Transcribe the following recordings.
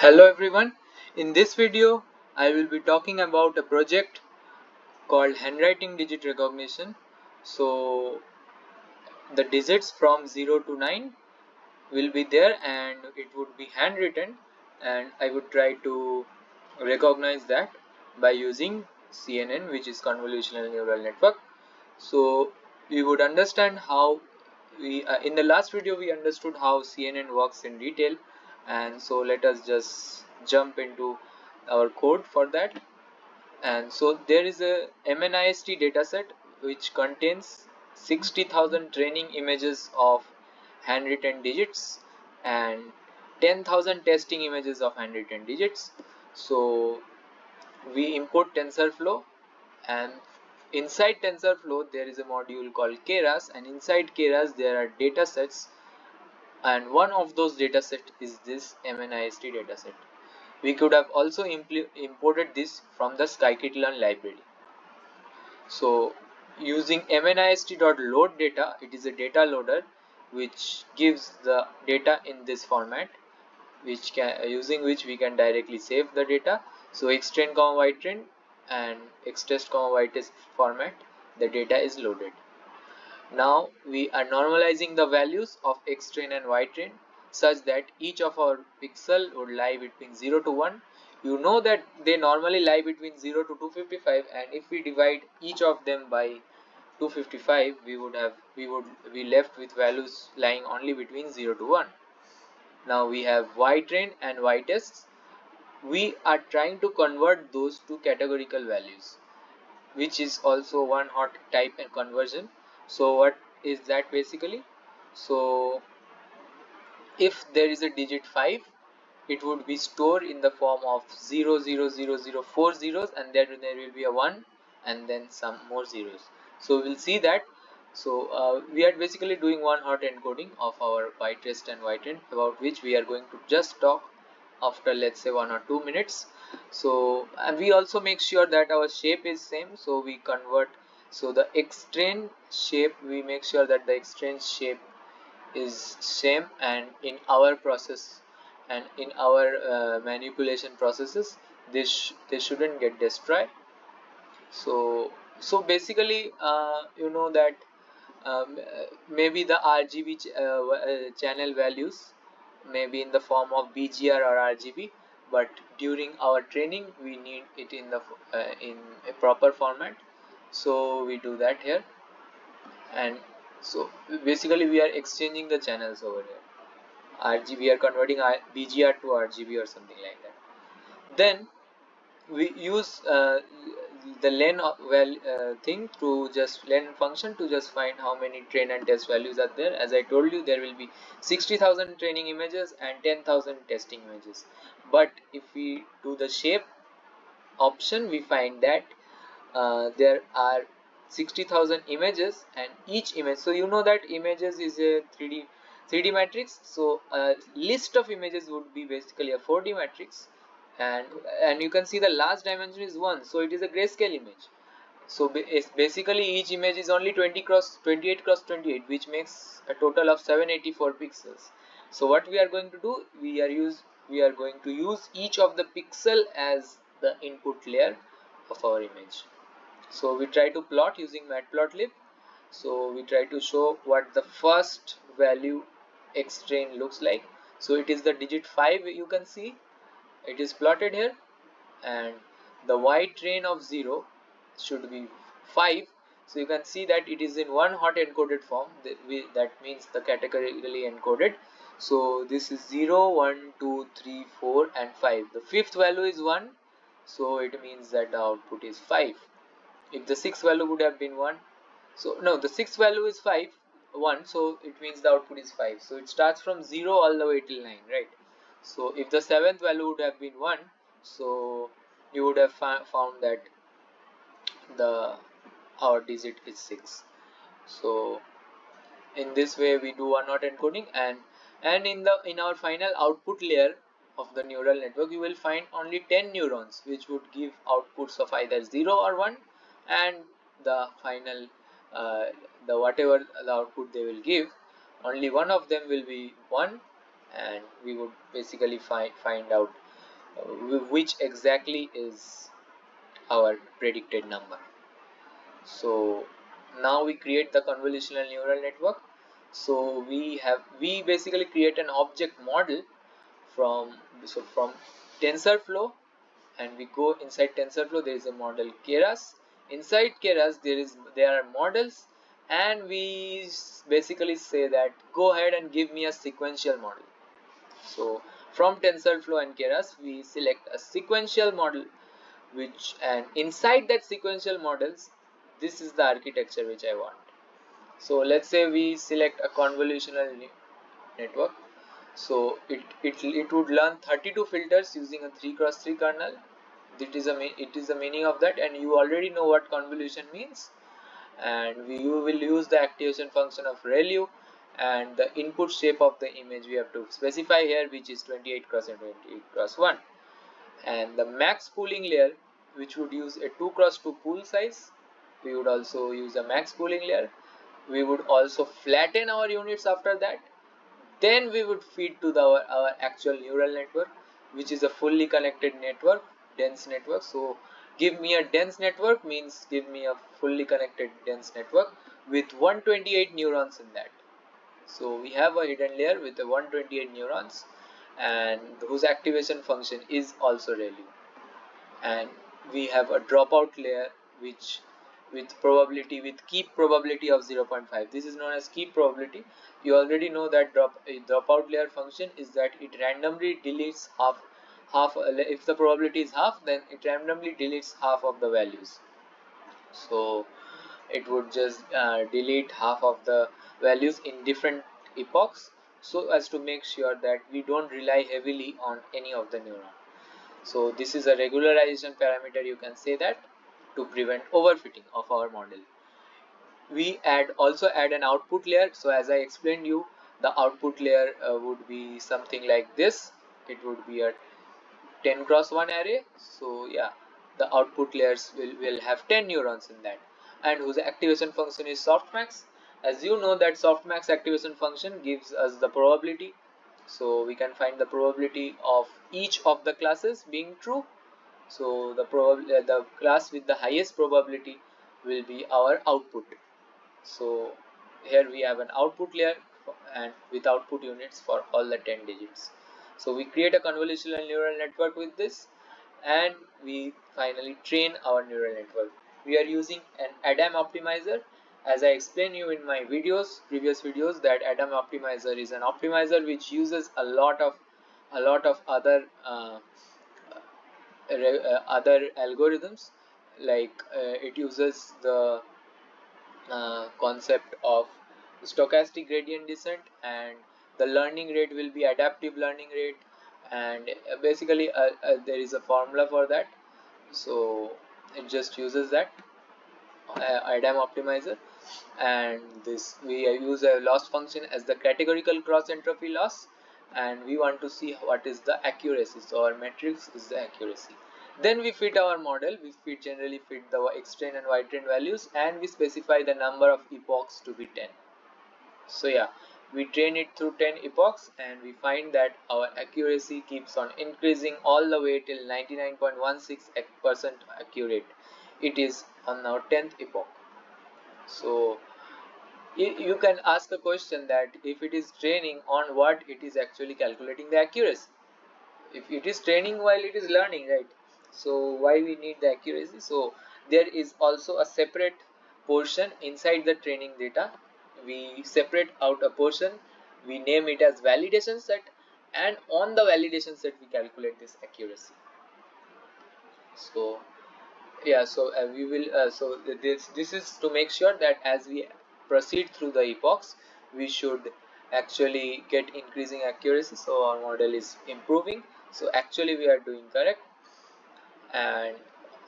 Hello everyone, in this video I will be talking about a project called handwriting digit recognition. So the digits from 0 to 9 will be there and it would be handwritten and I would try to recognize that by using CNN which is convolutional neural network. So we would understand how we uh, in the last video we understood how CNN works in detail. And so let us just jump into our code for that. And so there is a MNIST dataset which contains 60,000 training images of handwritten digits and 10,000 testing images of handwritten digits. So we import TensorFlow and inside TensorFlow there is a module called Keras and inside Keras there are datasets and one of those dataset is this MNIST dataset. We could have also imported this from the scikit-learn library. So using mnist.load data, it is a data loader which gives the data in this format which can using which we can directly save the data. So xtrain comma ytrain and xtest comma ytest format the data is loaded. Now we are normalizing the values of x train and y train such that each of our pixel would lie between 0 to 1. You know that they normally lie between 0 to 255 and if we divide each of them by 255 we would have we would be left with values lying only between 0 to 1. Now we have y train and y tests. We are trying to convert those to categorical values which is also one hot type and conversion. So what is that basically? So if there is a digit 5 it would be stored in the form of 0 0 0 0 4 zeros and then there will be a 1 and then some more zeros. So we'll see that. So uh, we are basically doing one hot encoding of our ytest and ytrain about which we are going to just talk after let's say one or two minutes. So and we also make sure that our shape is same. So we convert so the xtrain shape we make sure that the xtrain shape is same and in our process and in our uh, manipulation processes this they shouldn't get destroyed. So so basically uh, you know that um, maybe the RGB ch uh, uh, channel values may be in the form of BGR or RGB but during our training we need it in the uh, in a proper format. So we do that here. And so basically we are exchanging the channels over here. RGB we are converting BGR to RGB or something like that. Then we use uh, the len well uh, thing to just len function to just find how many train and test values are there. As I told you there will be 60,000 training images and 10,000 testing images. But if we do the shape option we find that uh, there are 60,000 images and each image so you know that images is a 3d 3d matrix. So a list of images would be basically a 4d matrix and and you can see the last dimension is 1 so it is a grayscale image. So basically each image is only 20 cross 28 cross 28 which makes a total of 784 pixels. So what we are going to do we are use we are going to use each of the pixel as the input layer of our image. So we try to plot using matplotlib. So we try to show what the first value x train looks like. So it is the digit 5 you can see it is plotted here and the y train of 0 should be 5 so you can see that it is in one hot encoded form. That, means the categorically encoded. So this is 0 1 2 3 4 and 5 the fifth value is 1 so it means that the output is 5 if the sixth value would have been 1 so no the sixth value is 5 1 so it means the output is 5 so it starts from 0 all the way till 9 right so if the seventh value would have been 1 so you would have found that the our digit is 6 so in this way we do one hot encoding and and in the in our final output layer of the neural network you will find only 10 neurons which would give outputs of either 0 or 1 and the final uh, the whatever the output they will give only one of them will be 1 and we would basically find find out uh, which exactly is our predicted number. So now we create the convolutional neural network. So we have we basically create an object model from so from TensorFlow and we go inside TensorFlow there is a model Keras. Inside Keras there is there are models and we basically say that go ahead and give me a sequential model so from TensorFlow and Keras we select a sequential model which and inside that sequential models this is the architecture which I want. So let's say we select a convolutional network. So it, it, it would learn 32 filters using a 3 cross 3 kernel. It is a it is the meaning of that and you already know what convolution means. And we you will use the activation function of ReLU and the input shape of the image we have to specify here which is 28 cross 28 cross 1 and the max pooling layer which would use a 2 cross 2 pool size we would also use a max pooling layer. We would also flatten our units after that. Then we would feed to the, our, our actual neural network which is a fully connected network dense network. So give me a dense network means give me a fully connected dense network with 128 neurons in that so we have a hidden layer with the 128 neurons and whose activation function is also ReLU. And we have a dropout layer which with probability with keep probability of 0.5 this is known as keep probability. You already know that drop dropout layer function is that it randomly deletes half half if the probability is half then it randomly deletes half of the values. So it would just uh, delete half of the values in different epochs so as to make sure that we don't rely heavily on any of the neuron so this is a regularization parameter you can say that to prevent overfitting of our model. We add also add an output layer. So as I explained you, the output layer uh, would be something like this. It would be a 10 cross 1 array. So yeah, the output layers will, will have 10 neurons in that and whose activation function is softmax. As you know that softmax activation function gives us the probability. So we can find the probability of each of the classes being true so the uh, the class with the highest probability will be our output so here we have an output layer and with output units for all the 10 digits so we create a convolutional neural network with this and we finally train our neural network we are using an adam optimizer. As i explained you in my videos previous videos that adam optimizer is an optimizer which uses a lot of a lot of other uh, uh, other algorithms. Like uh, it uses the uh, concept of stochastic gradient descent and the learning rate will be adaptive learning rate. And basically uh, uh, there is a formula for that. So it just uses that uh, optimizer. And this we use a loss function as the categorical cross entropy loss. And we want to see what is the accuracy. So our metrics is the accuracy. Then we fit our model. We fit generally fit the x train and y train values. And we specify the number of epochs to be 10 so yeah we train it through 10 epochs and we find that our accuracy keeps on increasing all the way till 99.16 percent accurate. It is on our 10th epoch. So you can ask a question that if it is training on what it is actually calculating the accuracy. If it is training while it is learning right? So why we need the accuracy? So there is also a separate portion inside the training data we separate out a portion we name it as validation set and on the validation set we calculate this accuracy. So yeah so uh, we will uh, so this this is to make sure that as we proceed through the epochs we should actually get increasing accuracy so our model is improving. So actually we are doing correct and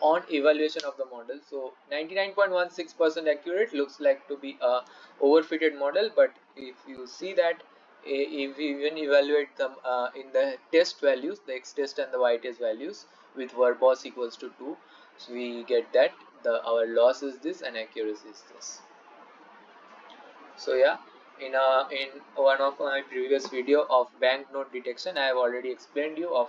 on evaluation of the model. So 99.16 percent accurate looks like to be a overfitted model but if you see that if we even evaluate them uh, in the test values the x test and the y test values with verbose equals to 2 so we get that the our loss is this and accuracy is this. So yeah in a in one of my previous video of banknote detection i have already explained you of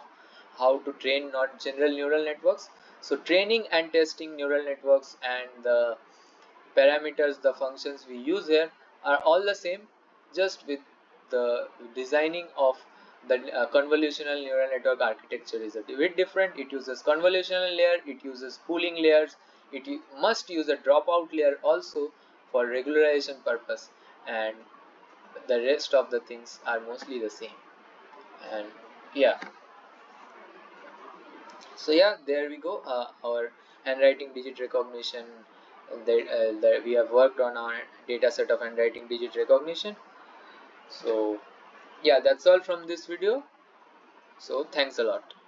how to train not general neural networks so training and testing neural networks and the parameters the functions we use here are all the same just with the designing of the uh, convolutional neural network architecture is a bit different. It uses convolutional layer it uses pooling layers. It must use a dropout layer also for regularization purpose. And the rest of the things are mostly the same. And yeah so yeah there we go. Uh, our handwriting digit recognition that, uh, that we have worked on our data set of handwriting digit recognition. So yeah that's all from this video. So thanks a lot